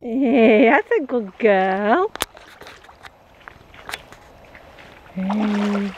Hey, that's a good girl. Hey.